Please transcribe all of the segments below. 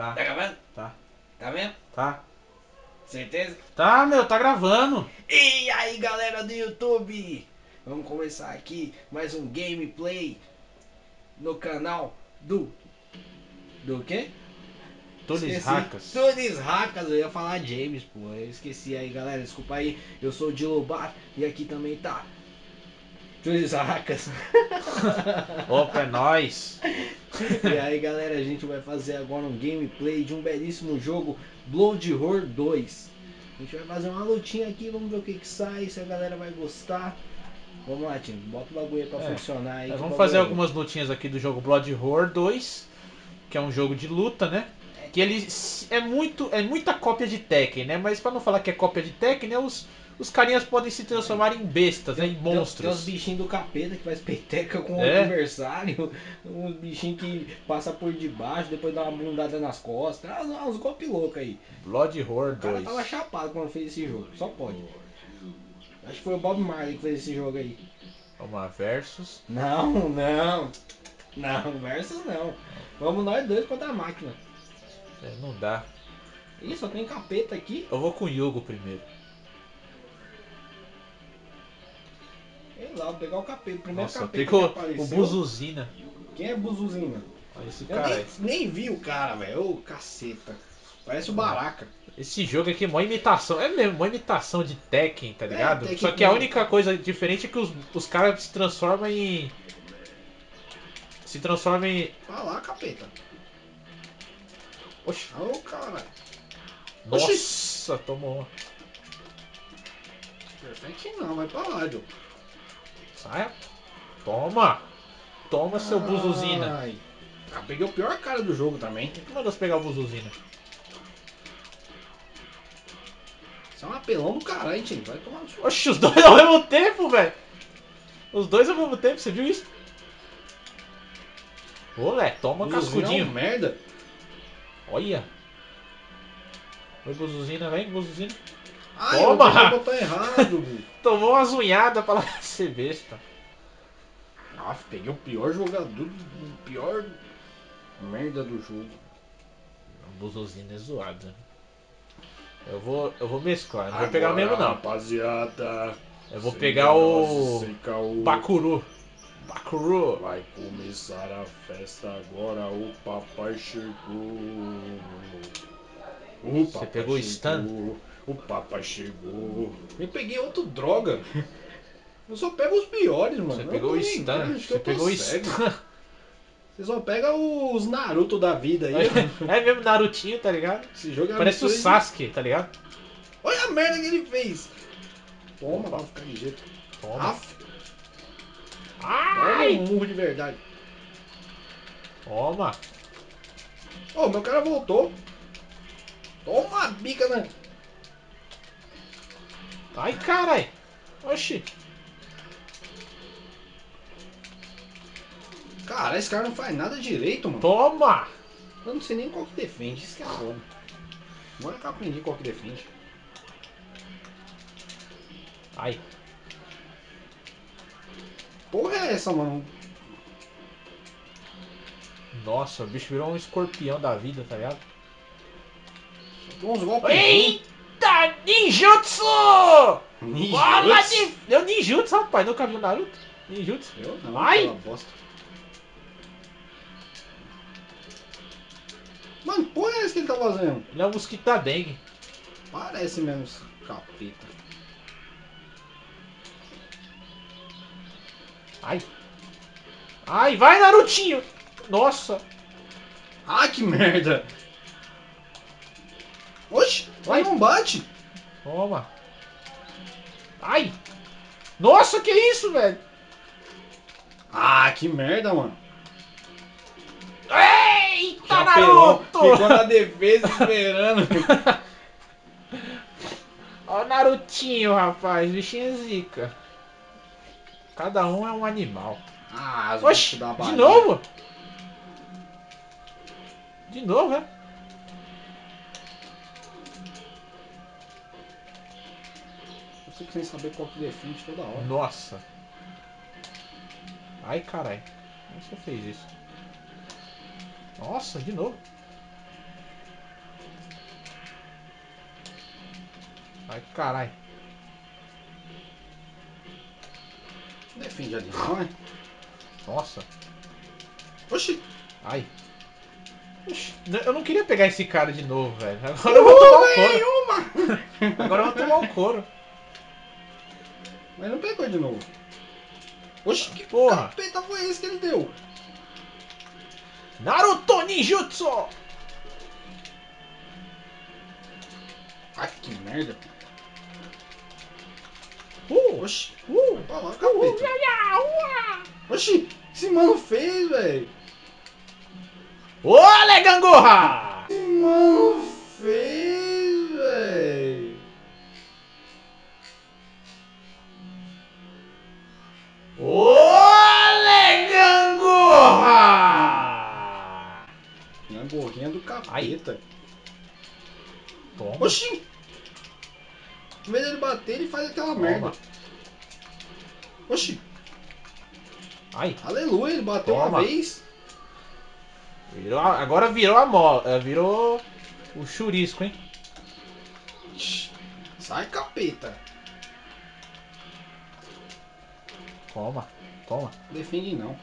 Tá, Tá gravando? tá, Tá vendo? tá. Certeza? Tá, meu, tá gravando. E aí galera do YouTube! Vamos começar aqui mais um gameplay no canal do. Do quê? Esqueci. racas. Todos Racas, eu ia falar James, pô. Eu esqueci aí, galera. Desculpa aí. Eu sou o Dilobar e aqui também tá. Todos Racas. Opa, é nóis. e aí, galera, a gente vai fazer agora um gameplay de um belíssimo jogo Blood Horror 2. A gente vai fazer uma lutinha aqui, vamos ver o que que sai, se a galera vai gostar. Vamos lá, time. Bota o bagulho aí pra É. funcionar aí. É, vamos fazer bagulho- algumas lutinhas aqui do jogo Blood Horror 2, que é um jogo de luta, né? Que ele é muito é muita cópia de Tekken, né? Mas pra não falar que é cópia de Tekken, né? Os, os carinhas podem se transformar em bestas, né? Em Tem- Tem os monstros. bichinhos do capeta que faz peteca com o É. adversário. Uns bichinhos que passa por debaixo, depois dá uma bundada nas costas. Ah, Uns, uns golpes loucos aí. Blood Horror O cara 2. tava chapado quando fez esse jogo. Só pode. Acho que foi o Bob Marley que fez esse jogo aí. Vamos lá, versus. Não, não. Não, versus não. Vamos nós dois contra a máquina. É, não dá. Ih, só tem capeta aqui. Eu vou com o Yugo primeiro. Pegar o capeta. O primeiro Nossa, capeta que apareceu. o Buzuzina. Quem é Buzuzina? Olha esse Eu cara nem, nem vi o cara, velho. Ô, caceta. Parece o Baraka. Esse jogo aqui é uma imitação. É mesmo, uma imitação de Tekken, tá ligado? Tekken Só que a com- única coisa diferente é que os, os caras se transformam em. Se transformam em. Vai lá, capeta. Oxi. Ô, cara. Oxi. Nossa, tomou uma. Perfect não, vai pra lá, Joe. Saia. Toma! Toma seu Buzuzina. Ah, peguei o pior cara do jogo também. Quem que mandou pegar o Buzuzina? Isso é um apelão do caralho, time. Vai tomar no seu. Oxi, os dois ao mesmo tempo, velho! Os dois ao mesmo tempo, você viu isso? Ô, Lé, toma Buzuzina cascudinho. É um merda. Olha! Oi, Buzuzina, vem, Buzuzina. Ai, Toma! eu errado. Tomou umas unhadas pra lá ser besta. Ah, peguei o pior jogador, o pior merda do jogo. O Buzuzina é zoado. né? Eu vou, eu vou mesclar, não vou pegar o mesmo não. Rapaziada. Eu vou pegar o o Bakuru. Bakuru. Vai começar a festa agora, o papai chegou. O Você pegou o stun? O papai chegou. Eu peguei outro droga. Eu só pego os piores, mano. Você Eu pegou o que Você pegou o stun. Você só pega os Naruto da vida aí. É mesmo Narutinho, tá ligado? Esse jogo é Parece o. Sasuke, tá ligado? Olha a merda que ele fez. Toma, Opa. vai ficar de jeito. Toma. Aff, Ai! Toma um murro de verdade. Toma. Ô, meu cara voltou. Toma a bica na. Ai, carai. Oxi. Cara, esse cara não faz nada direito, mano. Toma. Eu não sei nem qual que defende, isso que é foda. Agora que eu aprendi qual que defende. Ai. Porra é essa, mano? Nossa, o bicho virou um escorpião da vida, tá ligado? Deu uns golpes. Eita! Ninjutsu! ruins. Bola Ninjutsu? de... Deu ninjutsu, rapaz. Nunca viu Naruto? Ninjutsu. Eu não, Ai! Mano, porra é essa que ele tá fazendo? Ele é um mosquito da dengue. Parece mesmo esse capeta. Ai. Ai, vai, Narutinho! Nossa. Ah, que merda! Oxi, Vai. não bate! Toma. Ai. Nossa, que isso, velho? Ah, que merda, mano. Eita, Chapelão, Naruto! Ficou na defesa esperando. Ó o Narutinho, rapaz. Bichinho é zica. Cada um é um animal. Ah, as Oxi, de novo? De novo, é? fico sem saber qual que defende toda hora. Nossa! Ai carai, como você fez isso? Nossa, de novo! Ai carai! Defende ali, não é? Nossa! Oxi! Ai! Eu não queria pegar esse cara de novo, velho. Agora eu vou tomar o couro. Agora eu vou tomar o couro. Mas não pegou de novo. Oxi, que Porra. capeta foi esse que ele deu? Naruto Ninjutsu! Ai, que merda. Uh! Oxi, Uh! pra lá, capeta. Oxi, esse mano fez, velho. Olé, gangorra! Esse mano capeta. Toma. Oxi! Em vez dele bater, ele faz aquela Toma. merda. Oxi, Ai, aleluia, ele bateu Toma. uma vez. virou agora virou a mola. Virou o churisco, hein? Sai, capeta. Toma, toma, Defende não.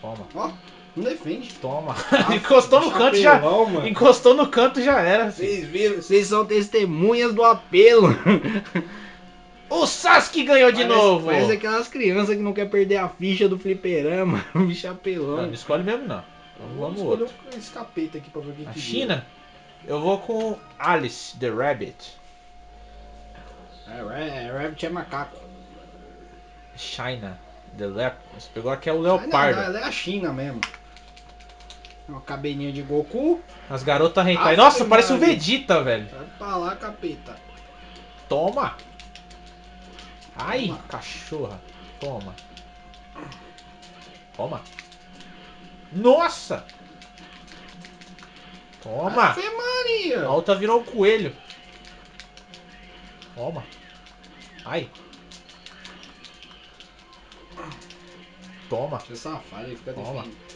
toma, Ó, não defende. toma. Encostou no canto já. Mano. Encostou no canto já era. Vocês viram? Vocês são testemunhas do apelo. O Sasuke ganhou de Parece- novo. Parece aquelas crianças que não quer perder a ficha do fliperama. Bicho Não, apelão. não escolhe mesmo não. Vamos, vamos outro. escolher esse capeta aqui pra ver o que A que China, eu vou com Alice the Rabbit. deu. É, Ra- Rabbit é macaco. China the Leopard. Você pegou aqui é o Ah, não, Leopardo. ela é a China mesmo. Uma cabelinha de Goku. As garotas hentai. Nossa, parece Maria. Vegeta, velho. Vai pra lá, capeta. Toma. Ai, Toma. cachorra. Toma. Toma. Nossa. Toma. Ave Maria. A outra virou um coelho. Toma. Ai. Toma. Você safado, ele fica Toma. defendendo.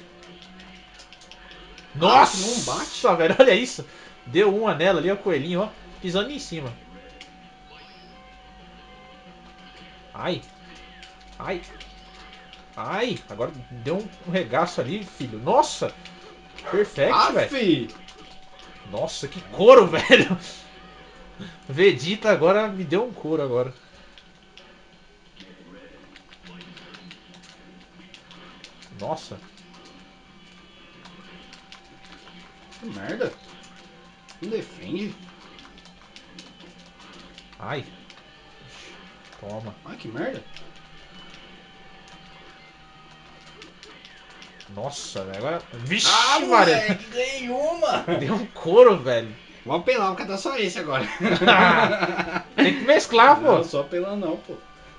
Nossa, não bate. velho, olha isso. Deu uma nela ali, o coelhinho, ó. Pisando em cima. Ai. Ai. Ai. Agora deu um- regaço ali, filho. Nossa. Perfect, velho. Nossa, que couro, velho. Vegeta agora me deu um couro agora. Nossa. Que merda. Não defende. Ai. Toma. Ai, que merda. Nossa, velho. Agora. Vixe, Ah, Maria. moleque, ganhei uma. Deu um couro, velho. Vou apelar, vou catar só esse agora. Tem que mesclar, pô. Não, só apelando não, pô.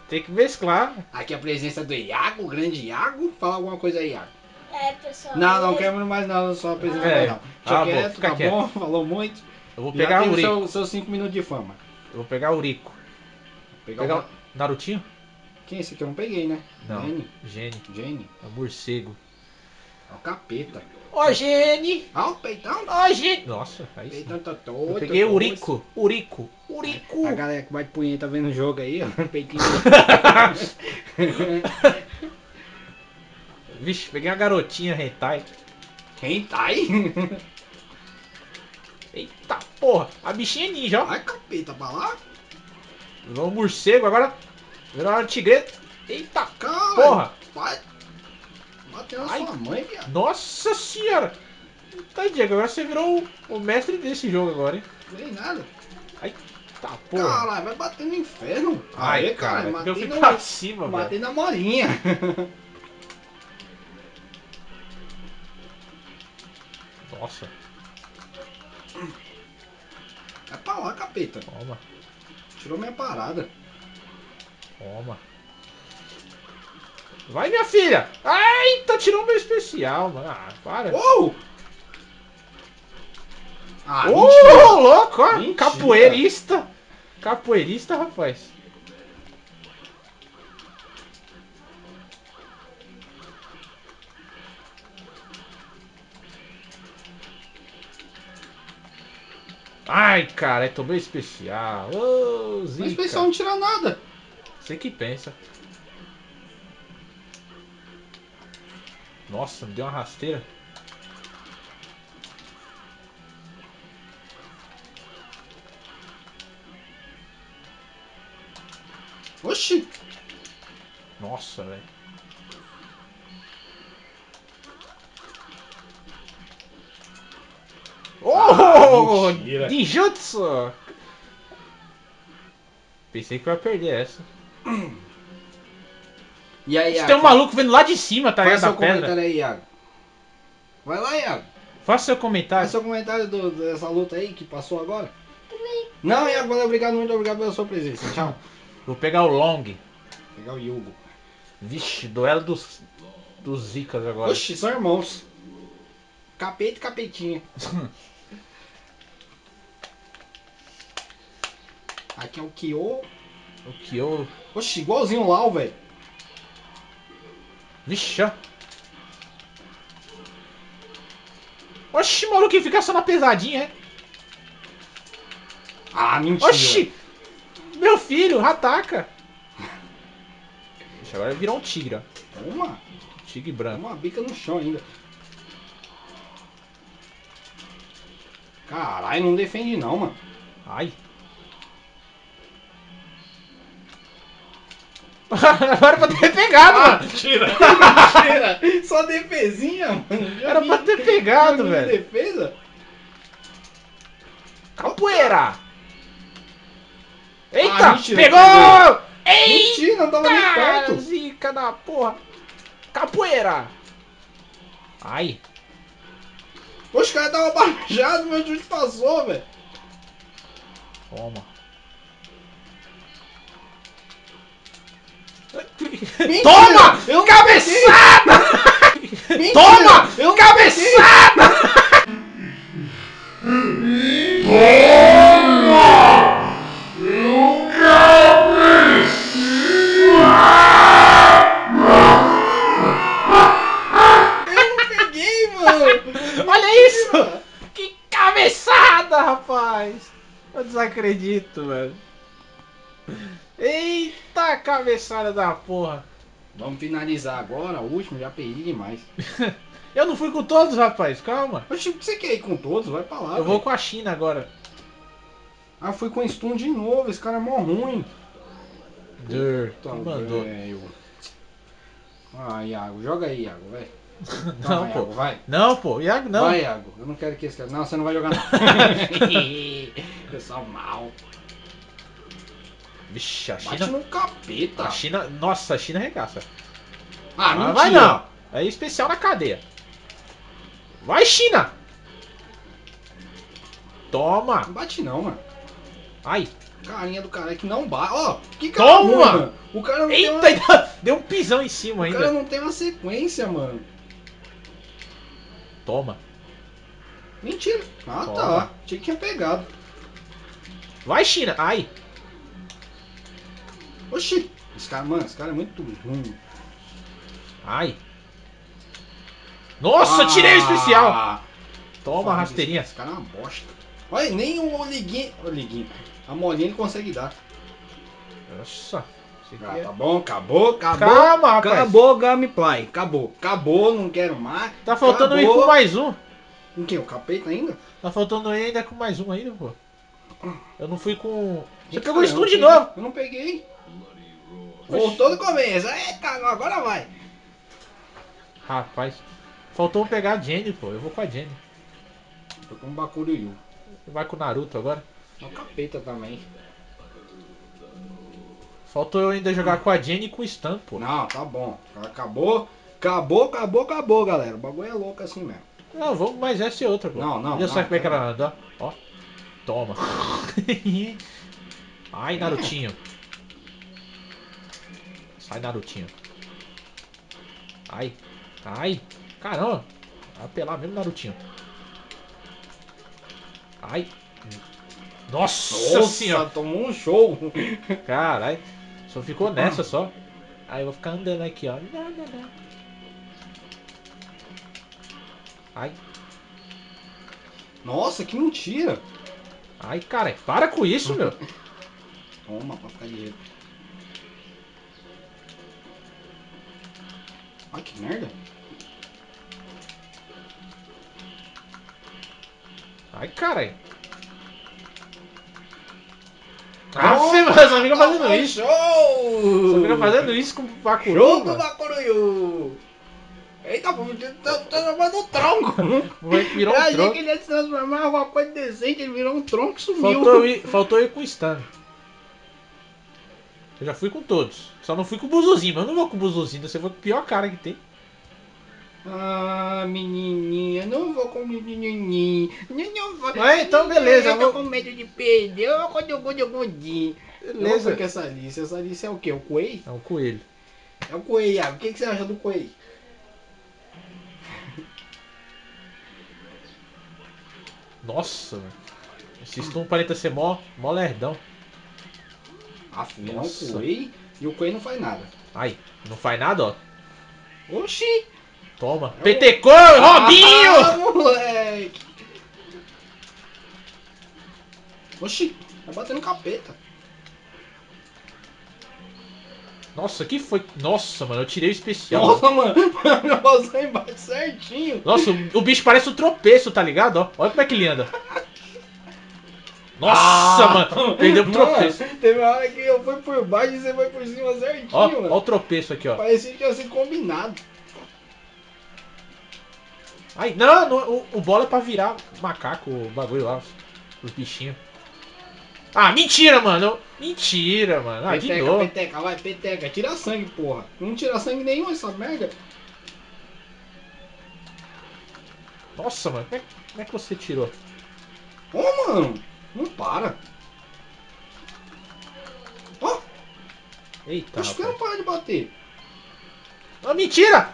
Tem que mesclar. Aqui a presença do Iago, o grande Iago. Fala alguma coisa aí, Iago. É, pessoal. Não, não quero mais nada, só a presença É. não. Deixa Ah, quieto, tá quieto. bom, falou muito. Eu vou pegar o o Urico. seu, seus 5 minutos de fama. Eu vou pegar o Urico. Pegar Pegar o... o Narutinho? Quem é esse aqui? Eu não peguei, né? Não. Jenny. Gene. Jenny. É o morcego. É o capeta. Ó, Gene! O peitão. Ó, Gene! Nossa, aí sim. Peitão tá todo. Eu peguei o. Urico. Urico. Urico. A galera que bate punheta vendo o jogo aí, ó. Peitinho. Vixe, peguei uma garotinha hentai. Aí? Eita porra, a bichinha é ninja, ó. Ai, capeta, pra lá. Virou um morcego, agora virou uma tigreta. Eita Cara. porra. Vai. Bateu na Ai. sua mãe, viado. Nossa senhora. Tá, Diego, agora você virou o, o mestre desse jogo agora, hein. Não tem nada. Tá porra. Caralho, vai bater no inferno. Ai, Aê, cara, eu matei, fui no... pra cima, velho. matei na molinha. Nossa, Vai pra lá, capeta. toma, Tirou minha parada. toma. Vai, minha filha! Ai, tá tirando meu especial, mano. Ah, para. Uou! Ah, Ô, mentira. louco, ó. Mentira. Capoeirista. Capoeirista, rapaz. Ai, cara, tomei especial. Ô, Mas especial não tira nada. Você que pensa. Nossa, me deu uma rasteira. Oxi. Nossa, velho. Oh! Ninjutsu! Pensei que eu ia perder essa. E aí, Tem um Iago? maluco vendo lá de cima, tá Faz ligado? seu Da pedra. comentário aí, Iago. Vai lá, Iago. Faça seu Faz comentário. seu comentário do- dessa luta aí que passou agora. Não, Iago, valeu, obrigado, muito obrigado pela sua presença. Tchau. Vou pegar o long. Pegar o Yugo. Vixe, duelo dos, dos zicas agora. Oxi, são irmãos. Capeta e capetinha. Aqui é o Kyo. O eu. Oxi, igualzinho o Lau, velho. Vixe, ó. Oxi, maluco, fica só na pesadinha, é? Ah, mentira. Oxi! Meu filho, ataca! Vixe, agora virou um tigre, ó. Toma. Tigre branco. Uma bica no chão ainda. Caralho, não defende não, mano. Ai. Era pra ter pegado, mano. Mentira, mentira. Só defesinha, mano. Já Era vi- pra ter pegado, velho. defesa? Capoeira! Eita! Ah, mentira, pegou! Eita! Mentira, não tava nem perto. Zica da porra! Capoeira! Ai! Os caras estavam abaixados, meu chute passou, velho. Toma! Mentira, Toma! Eu Cabeçada! peguei. Mentira, Toma! Eu Cabeçada! Eu não peguei, mano. Olha isso! Que cabeçada, rapaz! Eu desacredito, velho. Eita cabeçada da porra! Vamos finalizar agora, o último, já perdi demais. Eu não fui com todos, rapaz, calma. O que você quer ir com todos? Vai pra lá. Eu vou velho. com a China agora. Ah, fui com stun de novo, esse cara é mó ruim. Dur, mandou. velho. Ah, Iago, joga aí, Iago, vai. Não, vai, pô. Iago, vai. Não, pô, Iago, não. Vai, Iago. Eu não quero que esse cara. Não, você não vai jogar não. Pessoal mal. Vixe, a Bate China. no capeta. A China. Nossa, a China arregaça. Ah, Ah, não vai não. É especial na cadeia. Vai, China! Toma! Não bate não, mano. Ai! Carinha do cara que não bate. Ó, que cara Toma! ruim, mano. O cara não tem uma... Eita! Deu um pisão em cima O cara ainda. não tem uma sequência, mano. Toma. Mentira. Ah, Toma. tá. Tinha que tinha pegado. Vai, China! Ai! Oxi. Esse cara, mano, esse cara é muito ruim. Ai! Nossa, tirei o especial! Ah, Toma, rasteirinha. Esse cara é uma bosta. Olha, nem o liguinho. O liguinho. A molinha ele consegue dar. Nossa. Ah, é- tá bom, acabou, acabou. Calma, rapaz. Acabou o gameplay. Acabou. Acabou, não quero mais. Tá faltando um ir Acabou. com mais um. Com quem? O capeta ainda? Tá faltando aí ainda com mais um ainda, pô. Eu não fui com. Você pegou o não de novo. Eu não peguei. Voltou do começo. Eita, agora vai. Rapaz. Faltou pegar a Jenny, pô. Eu vou com a Jenny. Tô com um Bakuryu. Vai com o Naruto agora. É o capeta também. Faltou eu ainda jogar com a Jenny e com o Stan, pô. Não, tá bom. Acabou. Acabou, acabou, acabou, galera. O bagulho é louco assim mesmo. Não, vamos mais essa e outra, pô. Não, não, Olha só não, como é que ela anda. Ó. Toma. Ai, Narutinho. Sai, Narutinho. Ai. Ai. Caramba. Vai apelar mesmo, Narutinho. Ai. Nossa, senhora. tomou um show. Caralho. Só ficou nessa só. Aí eu vou ficar andando aqui, ó. Ai. Nossa, que mentira. Ai, cara, para com isso, meu. Toma, pra ficar de Ai, que merda. Ai, caralho. Aff, mano, só fica fazendo isso. Show! Só fica fazendo isso com o Bakuru, Show do mano. Bakuruyu! Eita, tá transformando um tronco! Vai- Virou Eu um achei tronco. que ele ia se transformar em alguma coisa decente, ele virou um tronco e sumiu. Faltou ir, faltou ir com o Stan. Eu já fui com todos. Só não fui com o Buzuzinho, mas eu não vou com o Buzuzinho, você foi com o pior cara que tem. Ah, menininha, não vou com o menininho. Não, não vou. Ah, então beleza, Eu tô vou- com medo de perder. Eu vou com o Gudu Gudinho. Beleza. Beleza. que essa Alice? Essa Alice é o quê? O Coelho? É um coelho. É o Coelho, Iago. O que, que você acha do Coelho? Nossa, mano. Esse Stun parenta ser mó, mó lerdão. Afinal, o Coelho. E o Coelho não faz nada. Ai, não faz nada, ó. Oxi! Toma. É o- Petecou, Robinho! Ah, moleque! Oxi! Vai bater no capeta. Nossa, que foi? Nossa, mano, eu tirei o especial. Nossa, mano! Meu bolsão bate certinho. Nossa, o, o bicho parece um tropeço, tá ligado? Olha como é que ele anda. Nossa, Ah! mano, perdeu pro Mano, tropeço. Teve uma hora que eu fui por baixo e você foi por cima certinho, Ó, mano. ó o tropeço aqui, ó. Parecia que tinha sido combinado. Ai, não, não, o, o bola é pra virar macaco, o bagulho lá, os, os bichinhos. Ah, mentira, mano. Mentira, mano. Ah, de peteca, novo. peteca, vai, peteca. Tira sangue, porra. Não tira sangue nenhum essa merda. Nossa, mano, como é, como é que você tirou? Ô, mano. Não para. Ó, Eita, acho que não para de bater. Ah, mentira!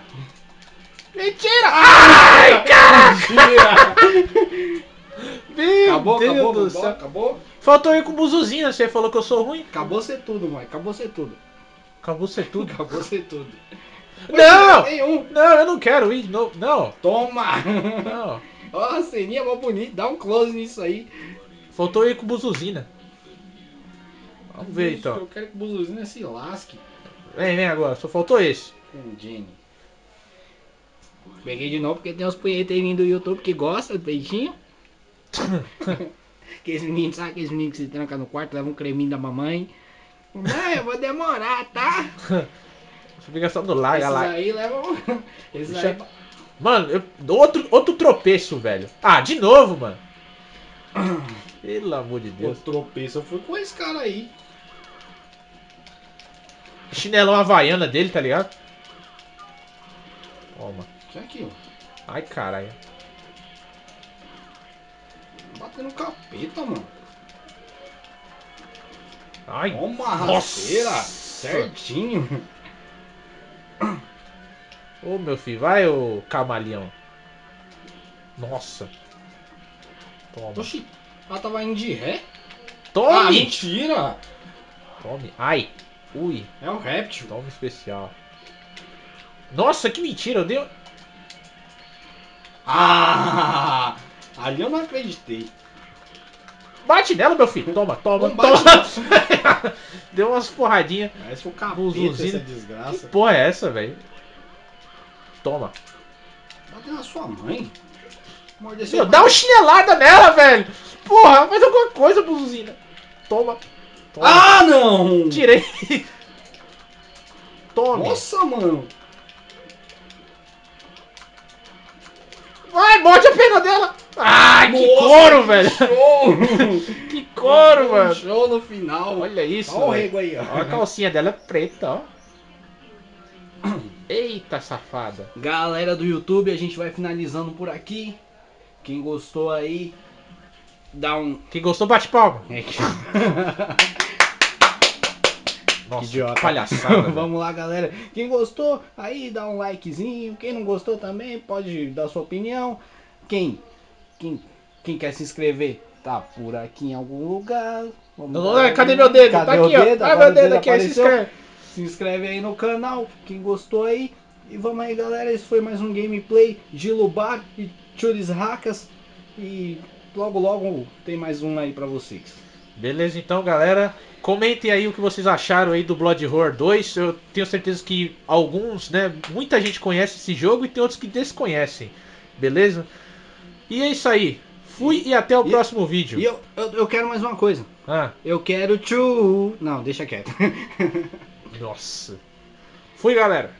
Mentira! Ai, cara! Meu Acabou, Deus acabou, do acabou, céu. acabou. Faltou ir com o buzuzinho, você falou que eu sou ruim. Acabou ser tudo, mãe. Acabou ser tudo. Acabou ser tudo. Acabou ser tudo. Não! Nenhum. Não, eu não quero ir de novo. Não, Toma! não. Ó, a ceninha mó bonita. Dá um close nisso aí. Faltou ir com o buzuzina. Vamos ver então. Eu quero que o Buzuzina se lasque Vem, vem agora, só faltou esse. Jenny. Peguei de novo porque tem uns punheteirinhos do YouTube que gostam do peitinho. aqueles meninos, sabe aqueles meninos que se trancam no quarto, levam um creminho da mamãe. Não, eu vou demorar, tá? Fica só larga Esses lá. aí levam. Esses aí. Mano, eu- outro, outro tropeço, velho. Ah, de novo, mano. Pelo amor de Deus. tropeço, eu fui com esse cara aí. Chinelão havaiana dele, tá ligado? Toma. Que é aqui, ó. Ai, caralho. Batendo capeta, mano. Ai, Toma, rasteira. Certinho. ô meu filho, vai, ô camaleão. Nossa. Toma. Oxi, ela tava indo de ré? Ah, Tome! mentira! Tome. Ai. Ui. É um réptil. Toma especial. Nossa, que mentira. Eu dei. Ah! Ali eu não acreditei. Bate nela, meu filho. Toma, toma, Não bate, toma. Deu umas porradinhas. Parece um capeta essa Que desgraça. porra é essa, velho? Toma. Bateu na sua mãe. Meu, dá uma chinelada nela, velho. Porra, faz alguma coisa, buzina. Toma. Toma. Ah, não! Tirei. Tome. Nossa, mano. Vai, morde a perna dela. Ai, que Nossa, couro, velho. Show! Que couro, mano. Show no final. Olha isso, Olha o rego aí, Olha a ó. calcinha dela é preta, ó. Eita, safada. Galera do YouTube, a gente vai finalizando por aqui. Quem gostou aí, dá um. Quem gostou, bate palma. É que- Nossa, idiota. que palhaçada. velho. Vamos lá, galera. Quem gostou, aí dá um likezinho. Quem não gostou também, pode dar sua opinião. Quem, quem, quem quer se inscrever, tá por aqui em algum lugar. Vamos não, cadê meu dedo? Cadê tá aqui, ó. dedo? Agora meu dedo aqui, se inscreve. Se inscreve aí no canal, quem gostou aí. E vamos aí, galera. Esse foi mais um gameplay de Lubar e Churis Hakas. E logo logo tem mais um aí pra vocês. Beleza, então, galera. Comentem aí o que vocês acharam aí do Blood Horror 2. Eu tenho certeza que alguns, né? Muita gente conhece esse jogo e tem outros que desconhecem. Beleza? E é isso aí. Fui e até o E- próximo vídeo. E eu, eu, eu quero mais uma coisa. Ah, Eu quero tchu. Não, deixa quieto. nossa. Fui, galera.